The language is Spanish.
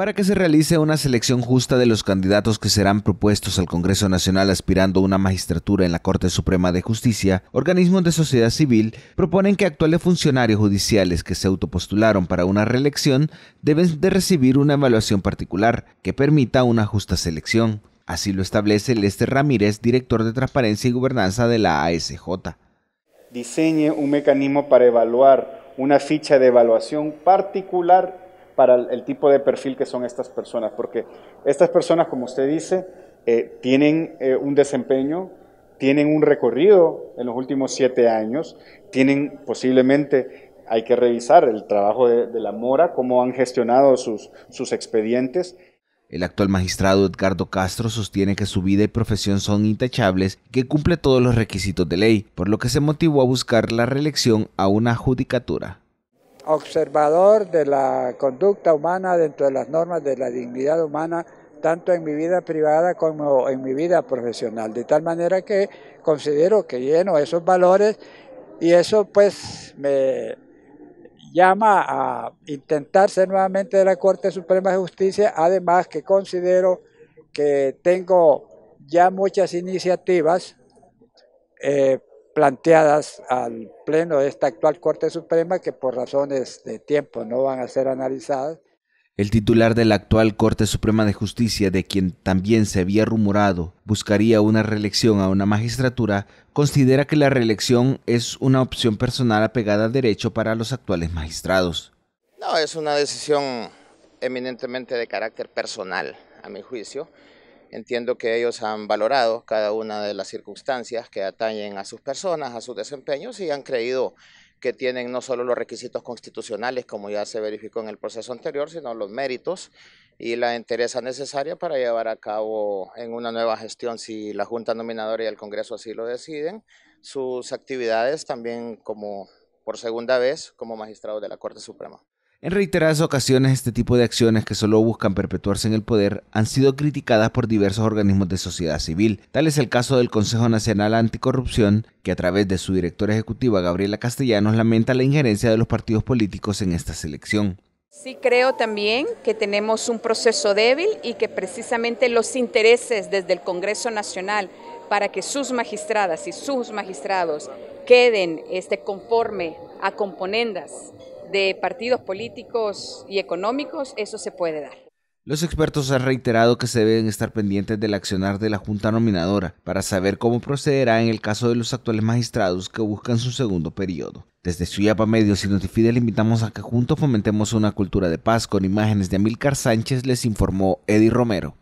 para que se realice una selección justa de los candidatos que serán propuestos al Congreso Nacional aspirando a una magistratura en la Corte Suprema de Justicia, organismos de sociedad civil proponen que actuales funcionarios judiciales que se autopostularon para una reelección deben de recibir una evaluación particular que permita una justa selección. Así lo establece Lester Ramírez, director de Transparencia y Gobernanza de la ASJ. Diseñe un mecanismo para evaluar una ficha de evaluación particular para el tipo de perfil que son estas personas, porque estas personas, como usted dice, eh, tienen eh, un desempeño, tienen un recorrido en los últimos siete años, tienen posiblemente, hay que revisar el trabajo de, la mora, cómo han gestionado sus, sus expedientes. El actual magistrado Edgardo Castro sostiene que su vida y profesión son intachables que cumple todos los requisitos de ley, por lo que se motivó a buscar la reelección a una judicatura observador de la conducta humana dentro de las normas de la dignidad humana, tanto en mi vida privada como en mi vida profesional. De tal manera que considero que lleno esos valores y eso pues me llama a intentar ser nuevamente de la Corte Suprema de Justicia, además que considero que tengo ya muchas iniciativas eh, planteadas al pleno de esta actual Corte Suprema que por razones de tiempo no van a ser analizadas. El titular de la actual Corte Suprema de Justicia, de quien también se había rumorado buscaría una reelección a una magistratura, considera que la reelección es una opción personal apegada al derecho para los actuales magistrados. No, es una decisión eminentemente de carácter personal, a mi juicio. Entiendo que ellos han valorado cada una de las circunstancias que atañen a sus personas, a sus desempeños y han creído que tienen no solo los requisitos constitucionales, como ya se verificó en el proceso anterior, sino los méritos y la entereza necesaria para llevar a cabo en una nueva gestión, si la Junta Nominadora y el Congreso así lo deciden, sus actividades también como por segunda vez como magistrados de la Corte Suprema. En reiteradas ocasiones este tipo de acciones que solo buscan perpetuarse en el poder han sido criticadas por diversos organismos de sociedad civil. Tal es el caso del Consejo Nacional Anticorrupción, que a través de su directora ejecutiva Gabriela Castellanos lamenta la injerencia de los partidos políticos en esta selección. Sí creo también que tenemos un proceso débil y que precisamente los intereses desde el Congreso Nacional para que sus magistradas y sus magistrados queden este, conforme a componendas de partidos políticos y económicos, eso se puede dar. Los expertos han reiterado que se deben estar pendientes del accionar de la Junta Nominadora para saber cómo procederá en el caso de los actuales magistrados que buscan su segundo periodo. Desde Suyapa Medios y Notifide le invitamos a que juntos fomentemos una cultura de paz con imágenes de Amílcar Sánchez, les informó Eddie Romero.